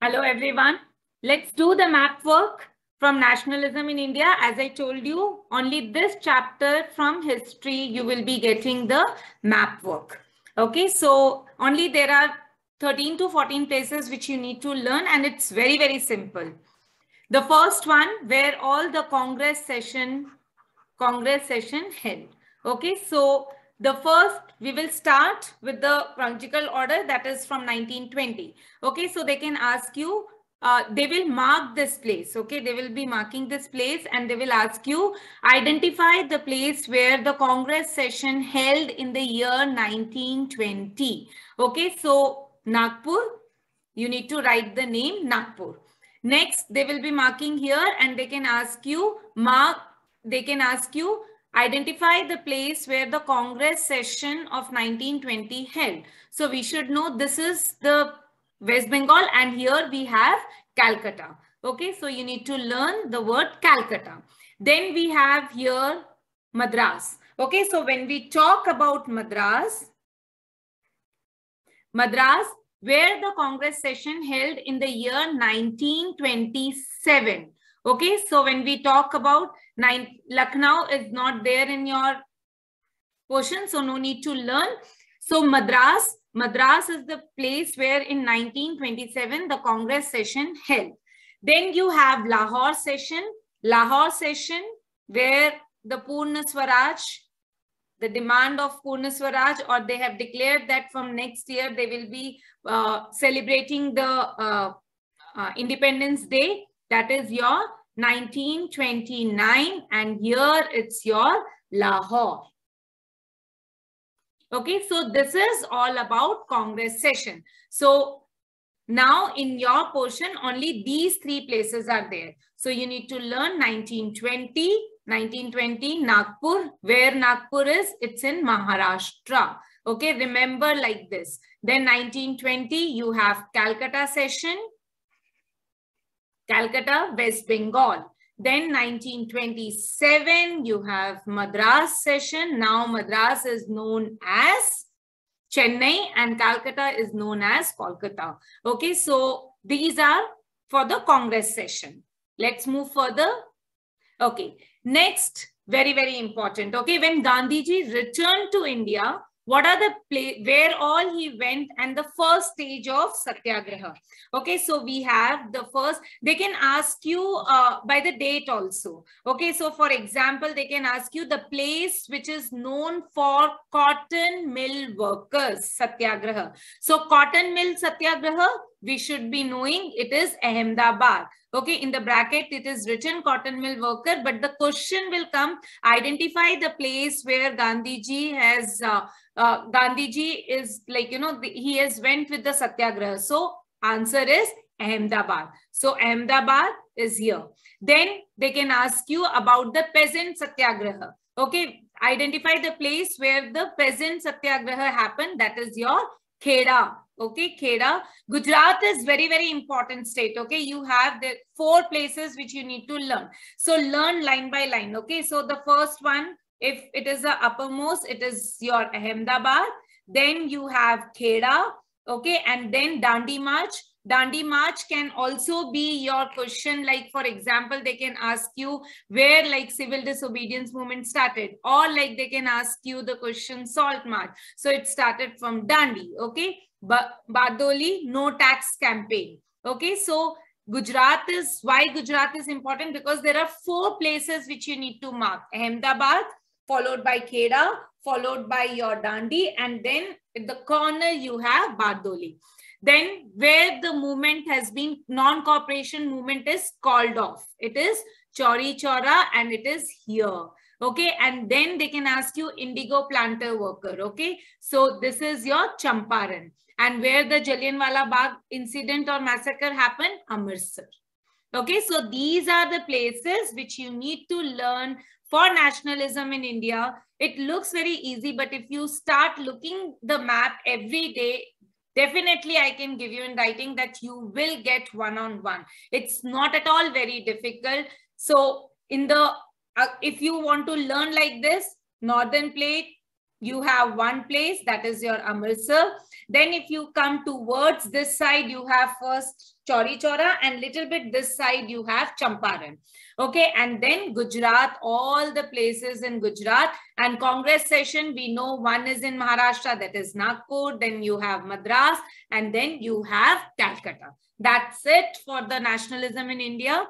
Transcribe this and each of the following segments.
Hello, everyone. Let's do the map work from nationalism in India. As I told you, only this chapter from history, you will be getting the map work. Okay, so only there are 13 to 14 places which you need to learn and it's very, very simple. The first one where all the Congress session, Congress session held. Okay, so the first, we will start with the chronological order that is from 1920. Okay, so they can ask you, uh, they will mark this place. Okay, they will be marking this place and they will ask you, identify the place where the Congress session held in the year 1920. Okay, so Nagpur, you need to write the name Nagpur. Next, they will be marking here and they can ask you, mark, they can ask you, Identify the place where the Congress session of 1920 held. So we should know this is the West Bengal and here we have Calcutta. Okay, so you need to learn the word Calcutta. Then we have here Madras. Okay, so when we talk about Madras, Madras, where the Congress session held in the year 1927. Okay, so when we talk about nine, Lucknow is not there in your portion, so no need to learn. So Madras, Madras is the place where in 1927 the Congress session held. Then you have Lahore session, Lahore session where the Purna Swaraj, the demand of Purna Swaraj or they have declared that from next year they will be uh, celebrating the uh, uh, Independence Day. That is your 1929 and here it's your Lahore. Okay, so this is all about Congress session. So now in your portion, only these three places are there. So you need to learn 1920, 1920 Nagpur. Where Nagpur is, it's in Maharashtra. Okay, remember like this. Then 1920, you have Calcutta session. Calcutta, West Bengal. Then 1927, you have Madras session. Now Madras is known as Chennai and Calcutta is known as Kolkata. Okay, so these are for the Congress session. Let's move further. Okay, next, very, very important. Okay, when Gandhiji returned to India, what are the place where all he went and the first stage of satyagraha. Okay so we have the first they can ask you uh, by the date also. Okay so for example they can ask you the place which is known for cotton mill workers satyagraha. So cotton mill satyagraha we should be knowing it is Ahmedabad. Okay, in the bracket, it is written cotton mill worker, but the question will come, identify the place where Gandhiji has, uh, uh, Gandhiji is like, you know, the, he has went with the satyagraha. So answer is Ahmedabad. So Ahmedabad is here. Then they can ask you about the peasant satyagraha. Okay, identify the place where the peasant satyagraha happened. That is your Kheda. Okay, Kheda. Gujarat is very, very important state. Okay, you have the four places which you need to learn. So learn line by line. Okay, so the first one, if it is the uppermost, it is your Ahmedabad. Then you have Kheda. Okay, and then Dandi March. Dandi March can also be your question. Like, for example, they can ask you where like civil disobedience movement started or like they can ask you the question Salt March. So it started from Dandi. Okay. But Bardoli, no tax campaign. Okay. So Gujarat is, why Gujarat is important? Because there are four places which you need to mark. Ahmedabad, followed by Kheda, followed by your Dandi, and then at the corner you have Bardoli. Then where the movement has been, non-cooperation movement is called off. It is Chauri Chaura and it is here. Okay, and then they can ask you indigo planter worker. Okay, so this is your Champaran. And where the Jallianwala Bagh incident or massacre happened? Amritsar. Okay, so these are the places which you need to learn for nationalism in India. It looks very easy, but if you start looking the map every day, definitely I can give you in writing that you will get one-on-one. -on -one. It's not at all very difficult. So in the, uh, if you want to learn like this, Northern Plate, you have one place that is your Amritsar. Then if you come towards this side, you have first Chauri Chaura and little bit this side you have Champaran. Okay, and then Gujarat, all the places in Gujarat and Congress session, we know one is in Maharashtra, that is Nagpur, then you have Madras, and then you have Calcutta. That's it for the nationalism in India.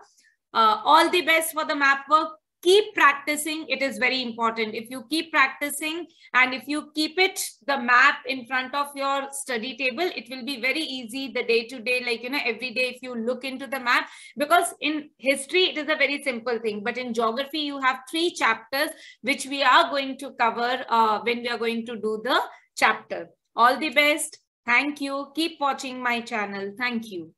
Uh, all the best for the map work keep practicing it is very important. If you keep practicing and if you keep it the map in front of your study table it will be very easy the day to day like you know every day if you look into the map. Because in history it is a very simple thing but in geography you have three chapters which we are going to cover uh, when we are going to do the chapter. All the best. Thank you. Keep watching my channel. Thank you